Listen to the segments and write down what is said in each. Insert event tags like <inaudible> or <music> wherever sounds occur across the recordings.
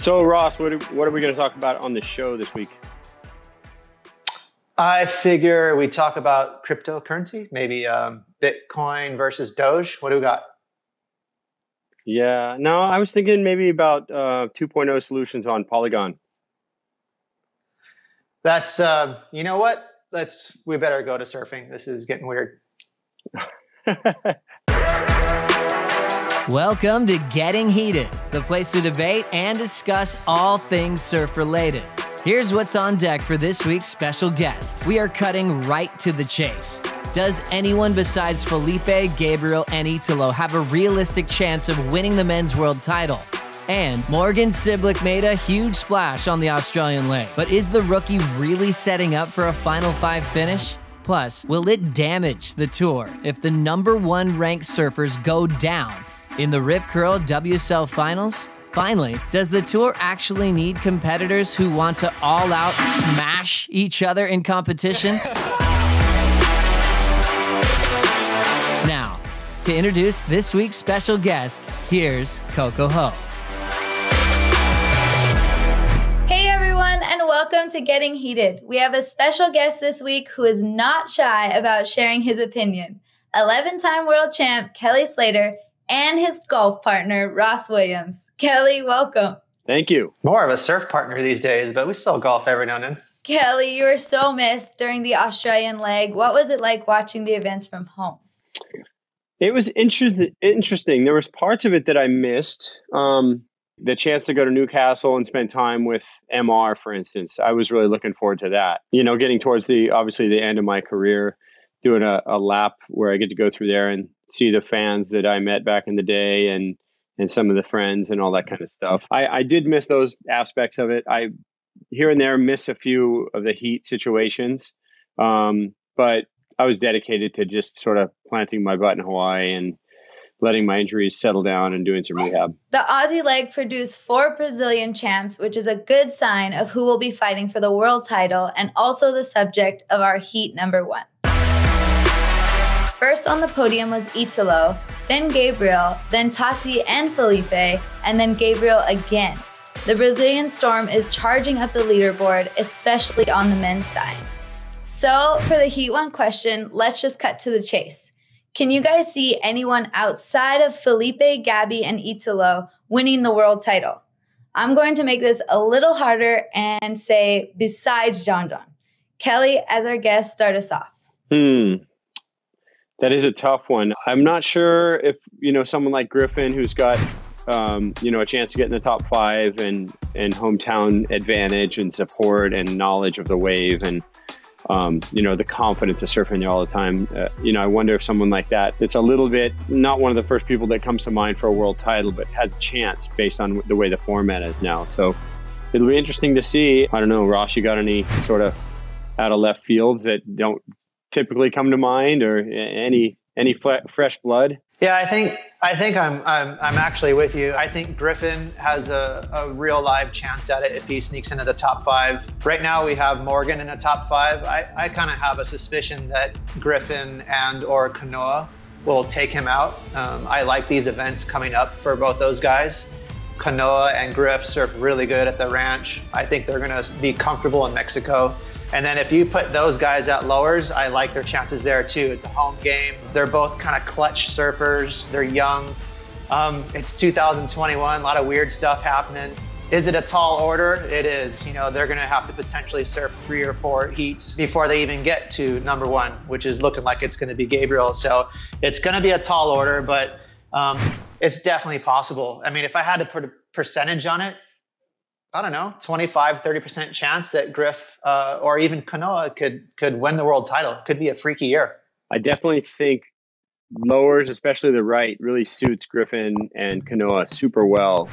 So, Ross, what are, what are we going to talk about on the show this week? I figure we talk about cryptocurrency, maybe um, Bitcoin versus Doge. What do we got? Yeah, no, I was thinking maybe about uh, 2.0 solutions on Polygon. That's, uh, you know what? Let's, we better go to surfing. This is getting weird. <laughs> Welcome to Getting Heated, the place to debate and discuss all things surf related. Here's what's on deck for this week's special guest. We are cutting right to the chase. Does anyone besides Filipe, Gabriel, and Italo have a realistic chance of winning the men's world title? And Morgan Cibilic made a huge splash on the Australian leg. But is the rookie really setting up for a Final Five finish? Plus, will it damage the tour if the number one ranked surfers go down in the Rip Curl WSL finals? Finally, does the tour actually need competitors who want to all out smash each other in competition? <laughs> now, to introduce this week's special guest, here's Coco Ho. Hey everyone, and welcome to Getting Heated. We have a special guest this week who is not shy about sharing his opinion. 11 time world champ Kelly Slater and his golf partner, Ross Williams. Kelly, welcome. Thank you. More of a surf partner these days, but we still golf every now and then. Kelly, you were so missed during the Australian leg. What was it like watching the events from home? It was inter- interesting. There was parts of it that I missed. Um, the chance to go to Newcastle and spend time with MR, for instance, I was really looking forward to that. You know, getting towards the obviously the end of my career, doing a, a lap where I get to go through there and see the fans that I met back in the day and and some of the friends and all that kind of stuff. I, I did miss those aspects of it. I here and there miss a few of the heat situations, um, but I was dedicated to just sort of planting my butt in Hawaii and letting my injuries settle down and doing some rehab. The Aussie leg produced four Brazilian champs, which is a good sign of who will be fighting for the world title and also the subject of our heat number one. First on the podium was Italo, then Gabriel, then Tati and Filipe, and then Gabriel again. The Brazilian Storm is charging up the leaderboard, especially on the men's side. So, for the Heat 1 question, let's just cut to the chase. Can you guys see anyone outside of Filipe, Gabby, and Italo winning the world title? I'm going to make this a little harder and say besides John John. Kelly, as our guest, start us off. Hmm. That is a tough one. I'm not sure if you know someone like Griffin, who's got um, you know a chance to get in the top five and and hometown advantage and support and knowledge of the wave and um, you know the confidence of surfing all the time. Uh, you know, I wonder if someone like that that's a little bit not one of the first people that comes to mind for a world title, but has a chance based on the way the format is now. So it'll be interesting to see. I don't know, Ross, you got any sort of out of left fields that don't typically come to mind, or any any fresh blood? Yeah, I think I think I'm I'm I'm actually with you. I think Griffin has a, a real live chance at it if he sneaks into the top five. Right now we have Morgan in the top five. I, I kind of have a suspicion that Griffin and or Kanoa will take him out. Um, I like these events coming up for both those guys. Kanoa and Griff surf really good at the ranch. I think they're to be comfortable in Mexico. And then if you put those guys at lowers, I like their chances there too. It's a home game. They're both kind of clutch surfers. They're young. Um, it's 2021, a lot of weird stuff happening. Is it a tall order? It is. You know, they're going to have to potentially surf three or four heats before they even get to number one, which is looking like it's going to be Gabriel. So it's going to be a tall order, but um, it's definitely possible. I mean, if I had to put a percentage on it, I don't know, 25, 30% chance that Griff uh, or even Kanoa could could win the world title. Could be a freaky year. I definitely think lowers, especially the right, really suits Griffin and Kanoa super well.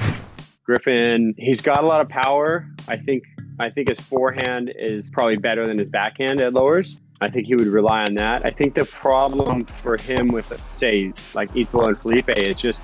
Griffin, he's got a lot of power. I think I think his forehand is probably better than his backhand at lowers. I think he would rely on that. I think the problem for him with, say, like Ito and Filipe is just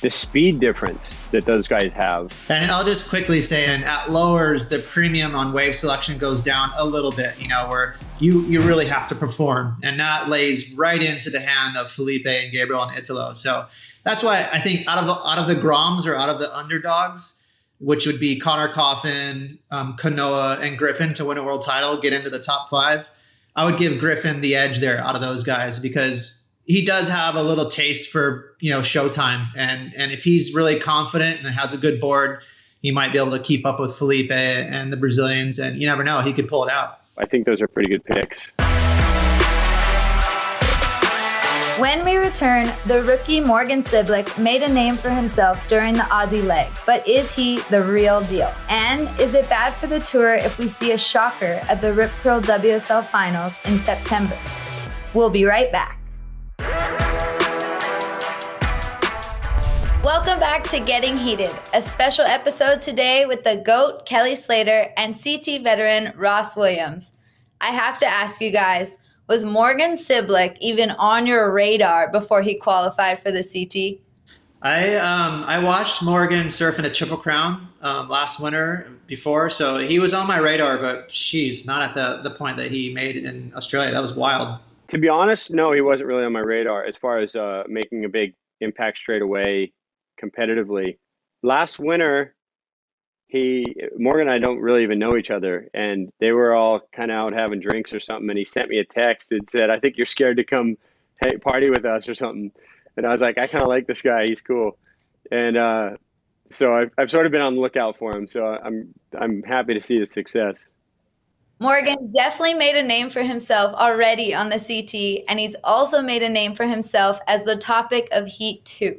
the speed difference that those guys have. And I'll just quickly say, and at lowers, the premium on wave selection goes down a little bit. You know, where you you really have to perform, and that lays right into the hand of Filipe and Gabriel and Italo. So that's why I think out of the, out of the Groms or out of the underdogs, which would be Conner Coffin, um, Kanoa, and Griffin to win a world title, get into the top five. I would give Griffin the edge there out of those guys because he does have a little taste for you know showtime, and and if he's really confident and has a good board, he might be able to keep up with Filipe and the Brazilians, and you never know, he could pull it out. I think those are pretty good picks. When we return, the rookie Morgan Cibilic made a name for himself during the Aussie leg, but is he the real deal? And is it bad for the tour if we see a shocker at the Rip Curl WSL finals in September? We'll be right back. Welcome back to Getting Heated, a special episode today with the GOAT Kelly Slater and CT veteran Ross Williams. I have to ask you guys, was Morgan Cibilic even on your radar before he qualified for the CT? I um, I watched Morgan surf in a Triple Crown um, last winter before, so he was on my radar, but she's not at the the point that he made in Australia. That was wild. To be honest, no, he wasn't really on my radar as far as uh, making a big impact straight away competitively. Last winter, he Morgan and I don't really even know each other, and they were all kind of out having drinks or something, and he sent me a text and said, "I think you're scared to come hey, party with us or something," and I was like, "I kind of like this guy. He's cool," and uh, so I've I've sort of been on the lookout for him. So I'm I'm happy to see the success. Morgan definitely made a name for himself already on the CT, and he's also made a name for himself as the topic of Heat 2.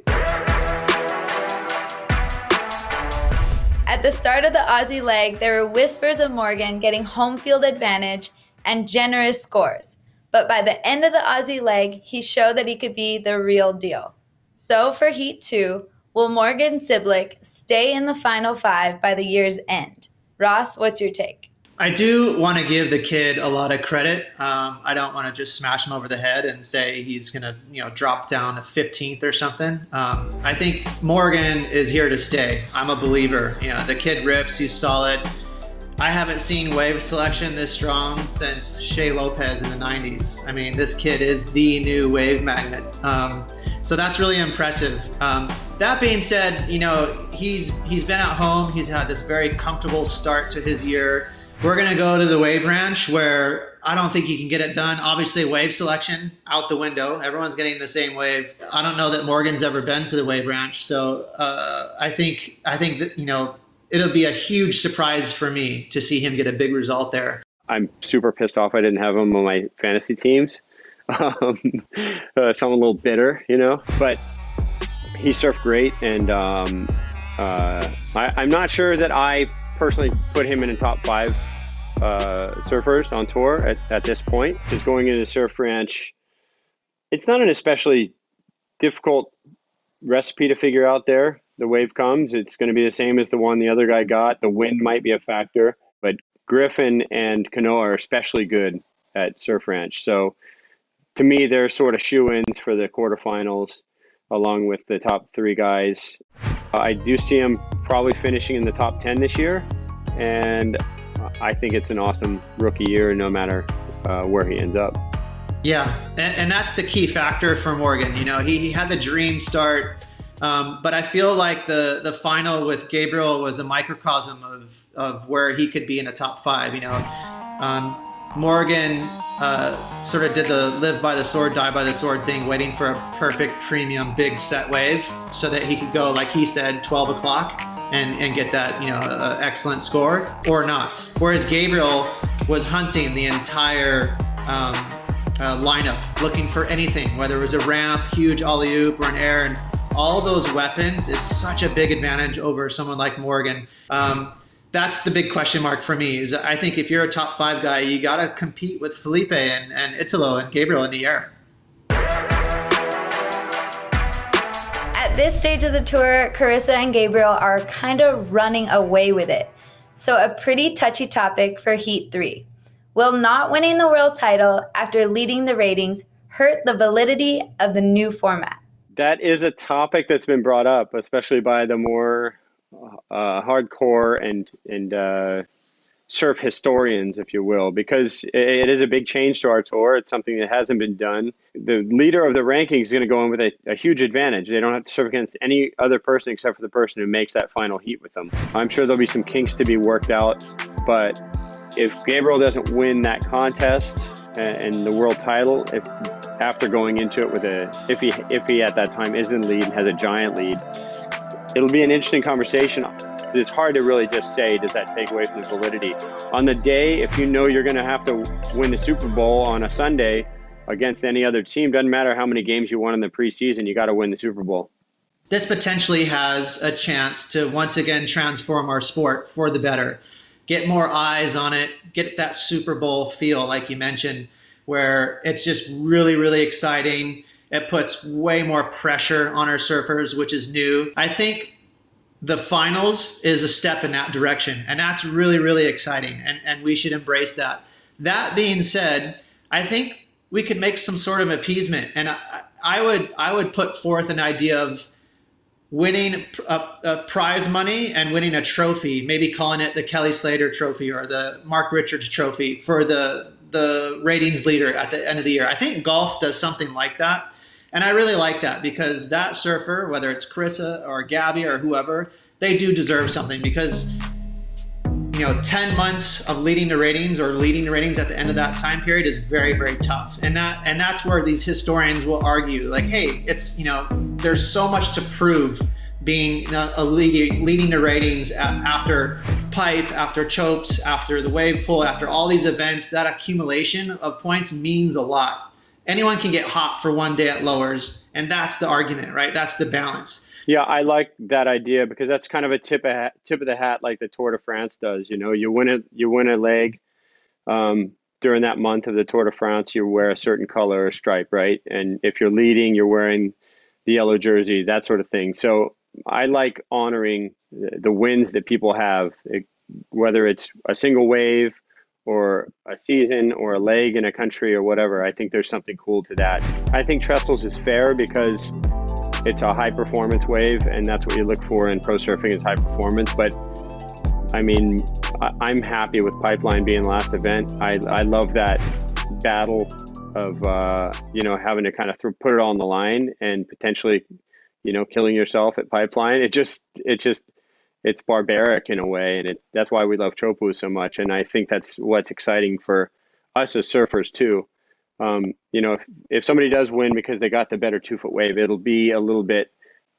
At the start of the Aussie leg, there were whispers of Morgan getting home field advantage and generous scores. But by the end of the Aussie leg, he showed that he could be the real deal. So for Heat 2, will Morgan Cibilic stay in the final five by the year's end? Ross, what's your take? I do want to give the kid a lot of credit. Um, I don't want to just smash him over the head and say he's going to, you know, drop down to 15th or something. Um, I think Morgan is here to stay. I'm a believer. You know, the kid rips. He's solid. I haven't seen wave selection this strong since Shea Lopez in the 90s. I mean, this kid is the new wave magnet. Um, so that's really impressive. Um, that being said, you know, he's he's been at home. He's had this very comfortable start to his year. We're going to go to the Wave Ranch where I don't think you can get it done. Obviously, wave selection out the window. Everyone's getting the same wave. I don't know that Morgan's ever been to the Wave Ranch, so uh, I think I think that you know it'll be a huge surprise for me to see him get a big result there. I'm super pissed off I didn't have him on my fantasy teams. <laughs> Um, uh, so I'm a little bitter, you know, but he surfed great, and um, uh, I, I'm not sure that I personally put him in the top five uh, surfers on tour at, at this point. Because going into Surf Ranch, it's not an especially difficult recipe to figure out there. The wave comes, it's going to be the same as the one the other guy got. The wind might be a factor, but Griffin and Kanoa are especially good at Surf Ranch. So to me, they're sort of shoe ins for the quarterfinals, along with the top three guys. I do see him probably finishing in the top 10 this year, and I think it's an awesome rookie year no matter uh, where he ends up. Yeah, and, and, that's the key factor for Morgan. You know, he, he had the dream start, um, but I feel like the the final with Gabriel was a microcosm of of where he could be in a top five. You know, um, Morgan uh, sort of did the live by the sword, die by the sword thing, waiting for a perfect premium big set wave so that he could go, like he said, 12 o'clock and, and get that, you know, uh, excellent score or not. Whereas Gabriel was hunting the entire um, uh, lineup, looking for anything, whether it was a ramp, huge alley oop, or an air. And all those weapons is such a big advantage over someone like Morgan. Um, that's the big question mark for me. Is I think if you're a top five guy, you got to compete with Filipe and, and Italo and Gabriel in the air. At this stage of the tour, Carissa and Gabriel are kind of running away with it. So, a pretty touchy topic for Heat 3. Will not winning the world title after leading the ratings hurt the validity of the new format? That is a topic that's been brought up, especially by the more uh, hardcore and and uh, surf historians, if you will, because it is a big change to our tour. It's something that hasn't been done. The leader of the rankings is going to go in with a, a, huge advantage. They don't have to surf against any other person except for the person who makes that final heat with them. I'm sure there'll be some kinks to be worked out, but if Gabriel doesn't win that contest and the world title, if after going into it with a if he if he at that time is in lead and has a giant lead, it'll be an interesting conversation it's hard to really just say, does that take away from the validity? On the day, if you know you're going to have to win the Super Bowl on a Sunday against any other team, doesn't matter how many games you won in the preseason, you got to win the Super Bowl. This potentially has a chance to once again transform our sport for the better. Get more eyes on it, get that Super Bowl feel, like you mentioned, where it's just really, really exciting. It puts way more pressure on our surfers, which is new. I think the finals is a step in that direction. And that's really, really exciting. And, and we should embrace that. That being said, I think we could make some sort of appeasement. And I, I would I would put forth an idea of winning a, a, prize money and winning a trophy, maybe calling it the Kelly Slater Trophy or the Mark Richards Trophy for the the ratings leader at the end of the year. I think golf does something like that. And I really like that because that surfer, whether it's Carissa or Gabby or whoever, they do deserve something because you know 10 months of leading the ratings or leading the ratings at the end of that time period is very very tough. And that and that's where these historians will argue like hey it's you know there's so much to prove being a leading, leading the ratings after pipe after chopes after the wave pool after all these events that accumulation of points means a lot anyone can get hot for one day at lowers, and that's the argument, right? That's the balance. Yeah, I like that idea because that's kind of a tip of hat, tip of the hat, like the Tour de France does. You know, you win a you win a leg um, during that month of the Tour de France. You wear a certain color or stripe, right? And if you're leading, you're wearing the yellow jersey, that sort of thing. So I like honoring the, wins that people have, it, whether it's a single wave or a season or a leg in a country or whatever. I think there's something cool to that. I think Trestles is fair because it's a high performance wave, and that's what you look for in pro surfing is high performance. But I mean, I, am happy with Pipeline being last event. I, I love that battle of uh, you know having to kind of put it all on the line and potentially you know killing yourself at Pipeline. It just it just it's barbaric in a way, and it, that's why we love Chopu so much. And I think that's what's exciting for us as surfers too. Um, you know, if, if somebody does win because they got the better two foot wave, it'll be a little bit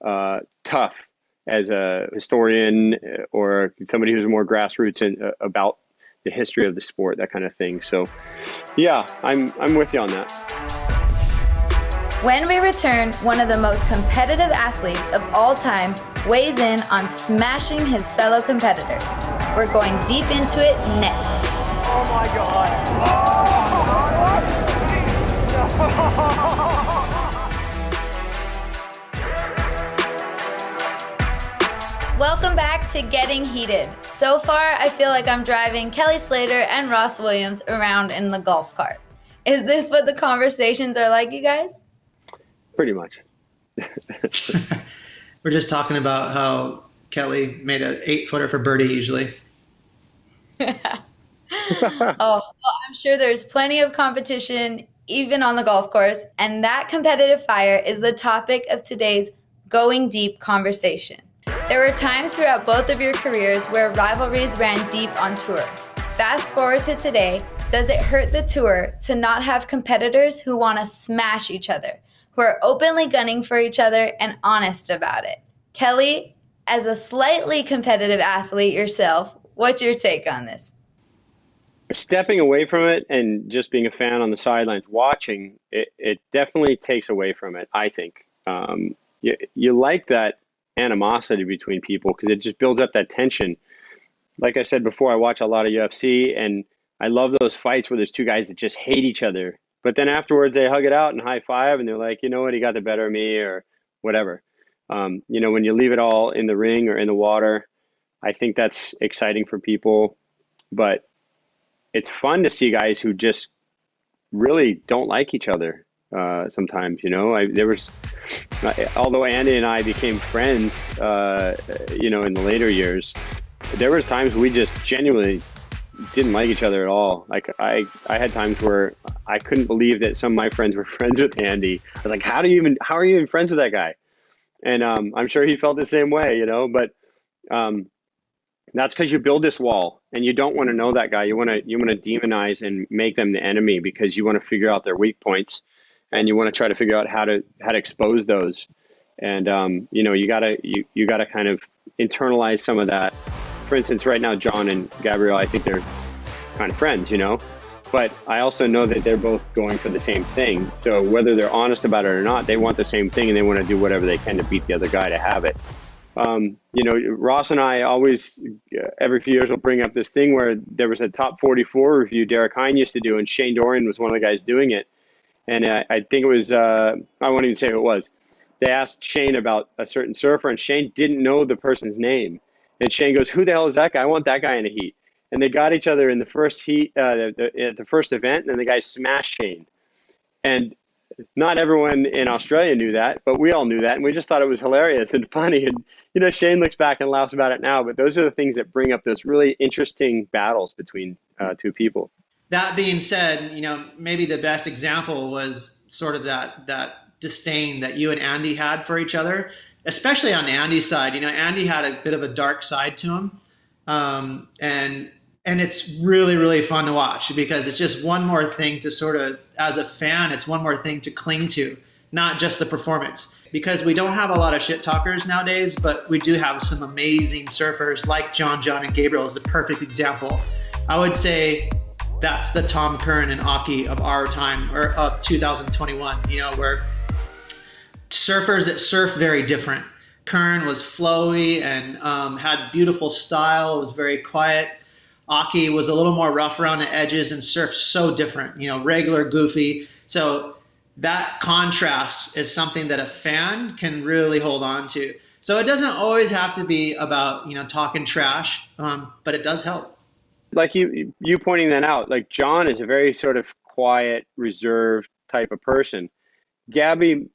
uh, tough as a historian uh, or somebody who's more grassroots uh, about the history of the sport, that kind of thing. So, yeah, I'm I'm with you on that. When we return, one of the most competitive athletes of all time weighs in on smashing his fellow competitors. We're going deep into it next. Oh my god. Welcome back to Getting Heated. So far, I feel like I'm driving Kelly Slater and Ross Williams around in the golf cart. Is this what the conversations are like, you guys? Pretty much. <laughs> We're just talking about how Kelly made an eight footer for birdie usually. <laughs> oh, well, I'm sure there's plenty of competition even on the golf course, and that competitive fire is the topic of today's Going Deep conversation. There were times throughout both of your careers where rivalries ran deep on tour. Fast forward to today, does it hurt the tour to not have competitors who want to smash each other? Who are openly gunning for each other and honest about it. Kelly, as a slightly competitive athlete yourself, what's your take on this? Stepping away from it and just being a fan on the sidelines watching, it, it definitely takes away from it, I think. Um, you, you like that animosity between people because it just builds up that tension. Like I said before, I watch a lot of UFC and I love those fights where there's two guys that just hate each other but then afterwards, they hug it out and high five, and they're like, you know what, he got the better of me, or whatever. Um, you know, when you leave it all in the ring or in the water, I think that's exciting for people. But it's fun to see guys who just really don't like each other uh, sometimes. You know, I, there was, although Andy and I became friends, uh, you know, in the later years, there was times we just genuinely didn't like each other at all. Like I, I had times where I couldn't believe that some of my friends were <laughs> friends with Andy. I was like, how do you even, how are you even friends with that guy? And um, I'm sure he felt the same way, you know. But um, that's because you build this wall, and you don't want to know that guy. You want to, you want to demonize and make them the enemy because you want to figure out their weak points, and you want to try to figure out how to how to expose those. And um, you know, you gotta you you gotta kind of internalize some of that for instance, right now, John and Gabriel, I think they're kind of friends, you know, but I also know that they're both going for the same thing. So whether they're honest about it or not, they want the same thing and they want to do whatever they can to beat the other guy to have it. Um, you know, Ross and I always, uh, every few years, will bring up this thing where there was a top 44 review Derek Hynd used to do, and Shane Dorian was one of the guys doing it. And uh, I think it was, uh, I won't even say who it was. They asked Shane about a certain surfer, and Shane didn't know the person's name. And Shane goes, "Who the hell is that guy? I want that guy in a heat." And they got each other in the first heat, uh, the, the, at the first event, and the guy smashed Shane. And not everyone in Australia knew that, but we all knew that, and we just thought it was hilarious and <laughs> funny. And you know, Shane looks back and laughs about it now, but those are the things that bring up those really interesting battles between uh, two people. That being said, you know, maybe the best example was sort of that that disdain that you and Andy had for each other especially on Andy's side. You know, Andy had a bit of a dark side to him, um, and and it's really really fun to watch because it's just one more thing to sort of as a fan, it's one more thing to cling to, not just the performance. Because we don't have a lot of shit talkers nowadays, but we do have some amazing surfers like John John and Gabriel is the perfect example. I would say that's the Tom Curren and Occy of our time or of 2021. You know, where surfers that surf very different. Curren was flowy and um, had beautiful style. It was very quiet. Occy was a little more rough around the edges and surfed so different. You know, regular, goofy. So that contrast is something that a fan can really hold on to. So it doesn't always have to be about you know talking trash, um, but it does help. Like you, you pointing that out. Like John is a very sort of quiet, reserved type of person. Gabby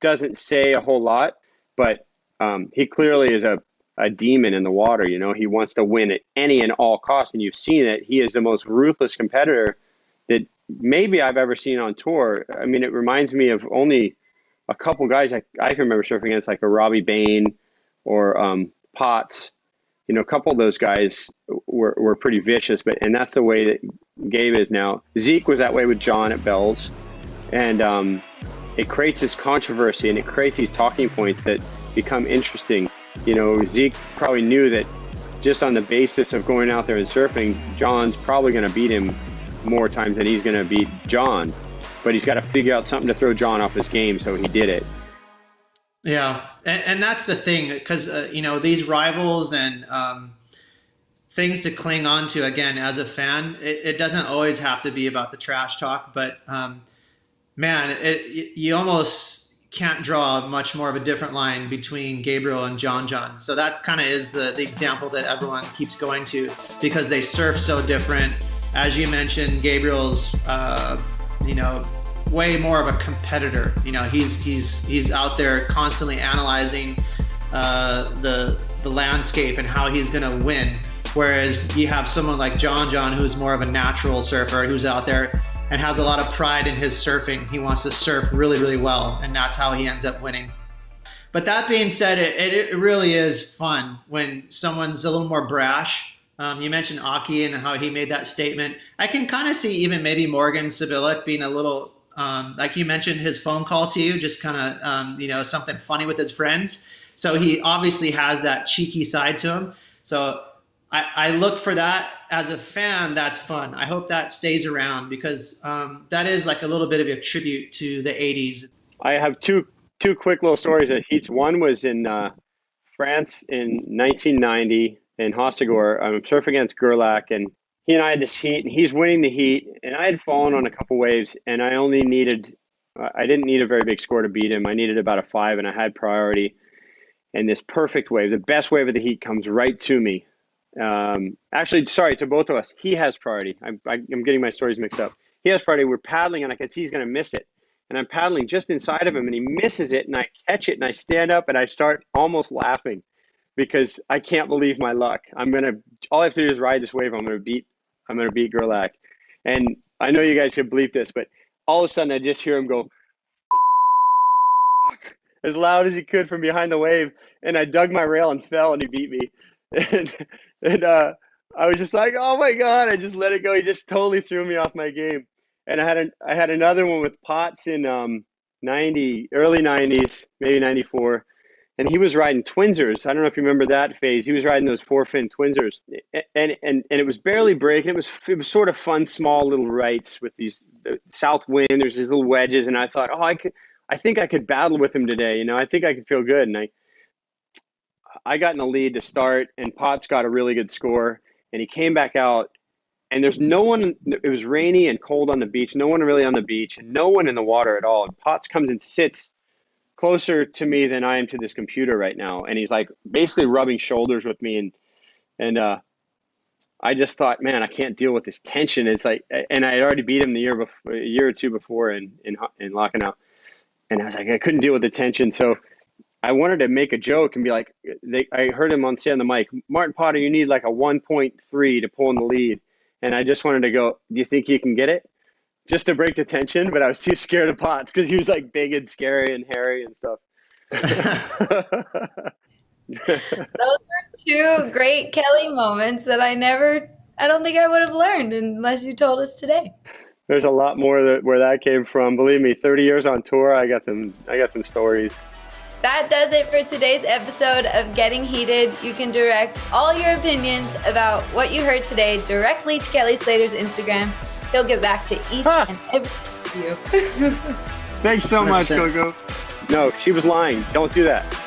doesn't say a whole lot, but um, he clearly is a, a demon in the water. You know, he wants to win at any and all costs, and you've seen it. He is the most ruthless competitor that maybe I've ever seen on tour. I mean, it reminds me of only a couple guys I, I can remember surfing against, like a Robbie Bain or um, Potts. You know, a couple of those guys were, were pretty vicious, but and that's the way that Gabe is now. Zeke was that way with John at Bells, and um, it creates this controversy and it creates these talking points that become interesting. You know, Zeke probably knew that just on the basis of going out there and surfing, John's probably going to beat him more times than he's going to beat John. But he's got to figure out something to throw John off his game, so he did it. Yeah, and, and that's the thing because uh, you know these rivals and um, things to cling on to. Again, as a fan, it, it, doesn't always have to be about the trash talk, but um, man, it, you almost can't draw much more of a different line between Gabriel and John John. So that's kind of is the, the example that everyone keeps going to because they surf so different. As you mentioned, Gabriel's, uh, you know, way more of a competitor. You know, he's he's he's out there constantly analyzing uh, the the landscape and how he's going to win. Whereas you have someone like John John, who's more of a natural surfer, who's out there and has a lot of pride in his surfing. He wants to surf really, really well, and that's how he ends up winning. But that being said, it, it really is fun when someone's a little more brash. Um, you mentioned Aki and how he made that statement. I can kind of see even maybe Morgan Cibilic being a little, um, like you mentioned, his phone call to you, just kind of, um, you know, something funny with his friends. So he obviously has that cheeky side to him. So I, I look for that as a fan. That's fun. I hope that stays around because um, that is like a little bit of a tribute to the '80s. I have two two quick little stories at heats. One was in uh, France in 1990 in Hossegor. I'm surfing against Gerlach, and he and I had this heat, and he's winning the heat, and I had fallen on a couple waves, and I only needed, I didn't need a very big score to beat him. I needed about a five, and I had priority. And this perfect wave, the best wave of the heat, comes right to me um, actually, sorry to both of us. He has priority. I'm, I'm getting my stories mixed up. He has priority. We're paddling, and I can see he's going to miss it. And I'm paddling just inside of him, and he misses it, and I catch it, and I stand up, and I start almost laughing because I can't believe my luck. I'm gonna all I have to do is ride this wave. I'm gonna beat I'm gonna beat Gerlach, and I know you guys should bleep this, but all of a sudden I just hear him go <laughs> as loud as he could from behind the wave, and I dug my rail and fell, and he beat me, <laughs> and and uh, I was just like, oh my god! I just let it go. He just totally threw me off my game, and I had an I had another one with Potts in um 90 early 90s, maybe 94 and he was riding Twinzers. I don't know if you remember that phase. He was riding those four fin Twinzers, and and and it was barely breaking. It was it was sort of fun, small little rights with these the south wind. There's these little wedges, and I thought, oh, I could, I think I could battle with him today. You know, I think I could feel good, and I. I got in the lead to start, and Potts got a really good score, and he came back out, and there's no one. It was rainy and cold on the beach. No one really on the beach, and no one in the water at all. And Potts comes and sits closer to me than I am to this computer right now. And he's like basically rubbing shoulders with me and and uh I just thought, man, I can't deal with this tension. It's like, and I had already beat him the year before, a year or two before in in in Lacanau, and I was like, I couldn't deal with the tension. So I wanted to make a joke and be like, they, I heard him on say on the mic, Martin Potter, you need like a 1.3 to pull in the lead, and I just wanted to go, do you think you can get it? just to break the tension, but I was too scared of Potts because he was like big and scary and hairy and stuff. <laughs> Those were two great Kelly moments that I never, I don't think I would have learned unless you told us today. There's a lot more that, where that came from. Believe me, 30 years on tour, I got some, I got some stories. That does it for today's episode of Getting Heated. You can direct all your opinions about what you heard today directly to Kelly Slater's Instagram he'll get back to each huh. and every of you. <laughs> Thanks so 100%. much, Coco. No, she was lying. Don't do that.